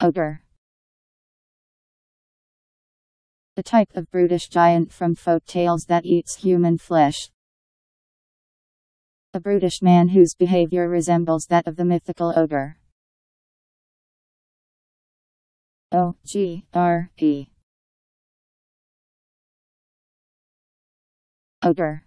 Ogre. A type of brutish giant from folk tales that eats human flesh. A brutish man whose behavior resembles that of the mythical ogre. O G R E Ogre